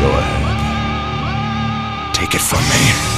Go ahead. Take it from me.